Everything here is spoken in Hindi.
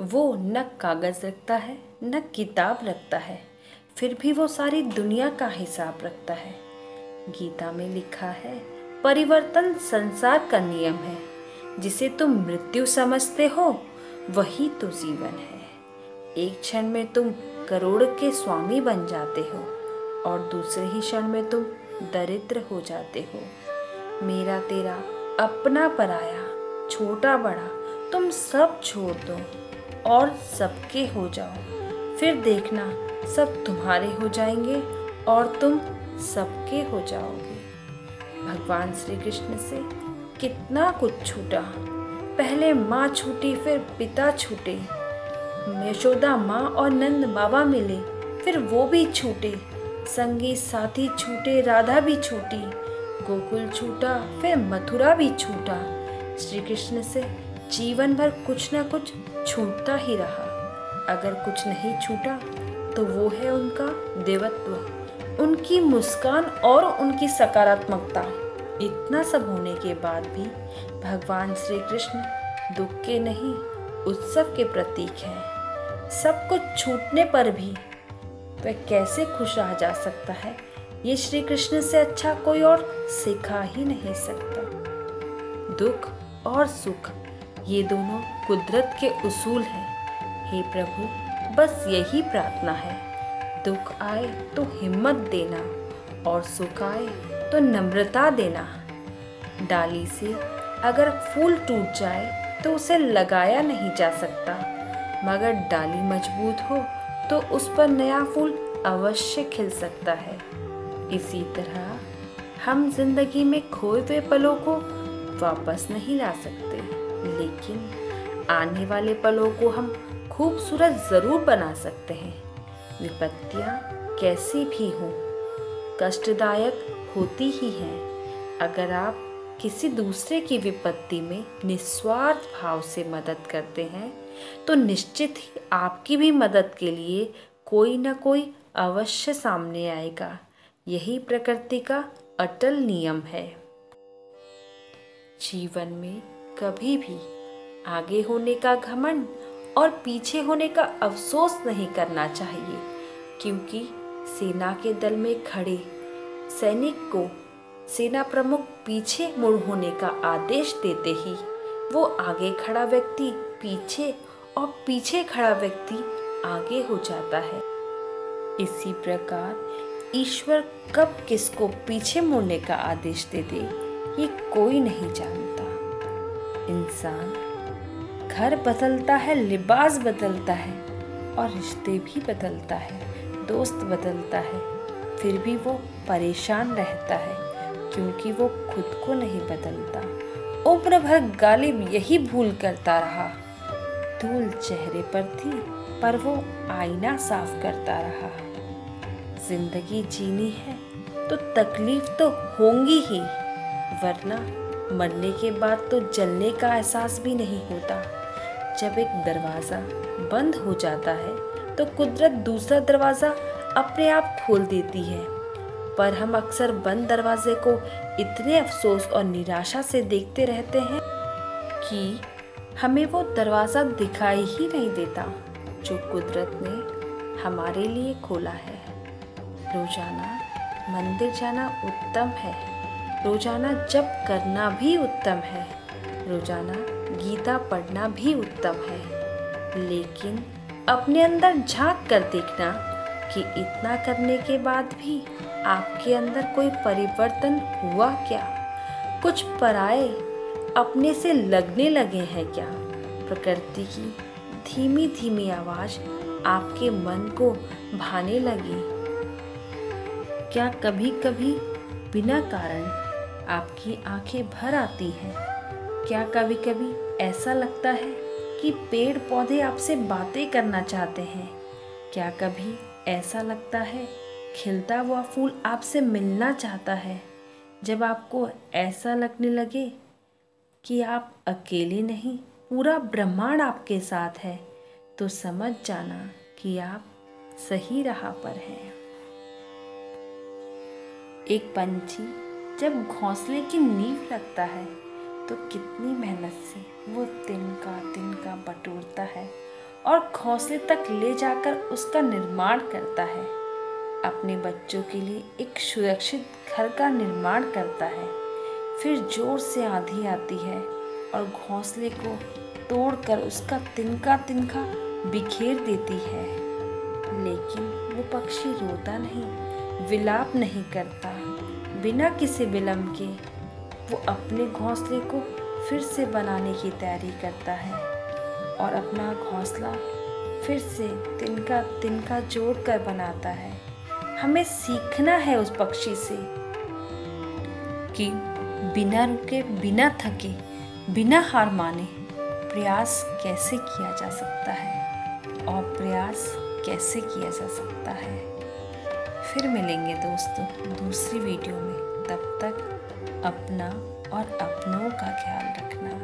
वो न कागज़ रखता है, न किताब रखता है, फिर भी वो सारी दुनिया का हिसाब रखता है। गीता में लिखा है, परिवर्तन संसार का नियम है, जिसे तुम मृत्यु समझते हो, वही तो जीवन है। एक क्षण में तुम करोड़ के स्वामी बन जाते हो, और दूसरे ही क्षण में तुम दरिद्र हो जाते हो। मेरा तेरा अपना पराया, छोटा बड़ा, तुम सब छोड़ दो। और सबके हो जाओ। फिर देखना, सब तुम्हारे हो जाएँगे और तुम सबके हो जाओगे। भगवान श्री कृष्ण से कितना कुछ छूटा। पहले माँ छूटी, फिर पिता छूटे। यशोदा माँ और नंद बाबा मिले, फिर वो भी छूटे। संगी साथी छूटे, राधा भी छूटी। गोकुल छूटा, फिर मथुरा भी छूटा। श्री कृष्ण से जीवन भर कुछ ना कुछ छूटता ही रहा। अगर कुछ नहीं छूटा तो वो है उनका देवत्व। उनकी मुस्कान और उनकी सकारात्मकता। इतना सब होने के बाद भी भगवान श्री कृष्ण दुख के नहीं, उत्सव के प्रतीक हैं। सब कुछ छूटने पर भी वह कैसे खुश रह जा सकता है, ये श्री कृष्ण से अच्छा कोई और सिखा ही नहीं सकता। दुख और सुख ये दोनों कुदरत के उसूल हैं। हे प्रभु, बस यही प्रार्थना है। दुख आए तो हिम्मत देना और सुख आए तो नम्रता देना। डाली से अगर फूल टूट जाए तो उसे लगाया नहीं जा सकता। मगर डाली मज़बूत हो तो उस पर नया फूल अवश्य खिल सकता है। इसी तरह हम ज़िंदगी में खोए हुए पलों को वापस नहीं ला सकते। लेकिन आने वाले पलों को हम खूबसूरत ज़रूर बना सकते हैं। विपत्तियाँ कैसी भी हों, कष्टदायक होती ही हैं। अगर आप किसी दूसरे की विपत्ति में निस्वार्थ भाव से मदद करते हैं तो निश्चित ही आपकी भी मदद के लिए कोई ना कोई अवश्य सामने आएगा। यही प्रकृति का अटल नियम है। जीवन में कभी भी आगे होने का घमंड और पीछे होने का अफसोस नहीं करना चाहिए, क्योंकि सेना के दल में खड़े सैनिक को सेना प्रमुख पीछे मुड़ होने का आदेश देते ही वो आगे खड़ा व्यक्ति पीछे और पीछे खड़ा व्यक्ति आगे हो जाता है। इसी प्रकार ईश्वर कब किसको पीछे मुड़ने का आदेश दे दे ये कोई नहीं जानता। इंसान। घर बदलता है, लिबास बदलता है और रिश्ते भी बदलता है, दोस्त बदलता है। फिर भी वो परेशान रहता है क्योंकि वो खुद को नहीं बदलता। उम्र भर गालिब यही भूल करता रहा। धूल चेहरे पर थी, पर वो आईना साफ़ करता रहा। ज़िंदगी जीनी है तो तकलीफ़ तो होंगी ही, वरना मरने के बाद तो जलने का एहसास भी नहीं होता। जब एक दरवाज़ा बंद हो जाता है तो कुदरत दूसरा दरवाज़ा अपने आप खोल देती है। पर हम अक्सर बंद दरवाजे को इतने अफसोस और निराशा से देखते रहते हैं कि हमें वो दरवाज़ा दिखाई ही नहीं देता, जो कुदरत ने हमारे लिए खोला है। रोज़ाना मंदिर जाना उत्तम है। रोज़ाना जप करना भी उत्तम है। रोज़ाना गीता पढ़ना भी उत्तम है। लेकिन अपने अंदर झाँक कर देखना कि इतना करने के बाद भी आपके अंदर कोई परिवर्तन हुआ क्या? कुछ पराए अपने से लगने लगे हैं क्या? प्रकृति की धीमी धीमी आवाज़ आपके मन को भाने लगी। क्या कभी कभी बिना कारण आपकी आँखें भर आती हैं। क्या कभी कभी ऐसा लगता है कि पेड़ पौधे आपसे बातें करना चाहते हैं? क्या कभी ऐसा लगता है खिलता हुआ फूल आपसे मिलना चाहता है? जब आपको ऐसा लगने लगे कि आप अकेले नहीं, पूरा ब्रह्मांड आपके साथ है तो समझ जाना कि आप सही राह पर हैं। एक पंछी जब घोंसले की नींव लगता है तो कितनी मेहनत से वो तिनका तिनका बटोरता है और घोंसले तक ले जाकर उसका निर्माण करता है। अपने बच्चों के लिए एक सुरक्षित घर का निर्माण करता है। फिर ज़ोर से आंधी आती है और घोंसले को तोड़कर उसका तिनका तिनका बिखेर देती है। लेकिन वो पक्षी रोता नहीं, विलाप नहीं करता। बिना किसी विलम्ब के, वो अपने घोंसले को फिर से बनाने की तैयारी करता है और अपना घोंसला फिर से तिनका तिनका जोड़ कर बनाता है। हमें सीखना है उस पक्षी से कि बिना रुके, बिना थके, बिना हार माने प्रयास कैसे किया जा सकता है और प्रयास कैसे किया जा सकता है। फिर मिलेंगे दोस्तों दूसरी वीडियो में। तब तक अपना और अपनों का ख्याल रखना।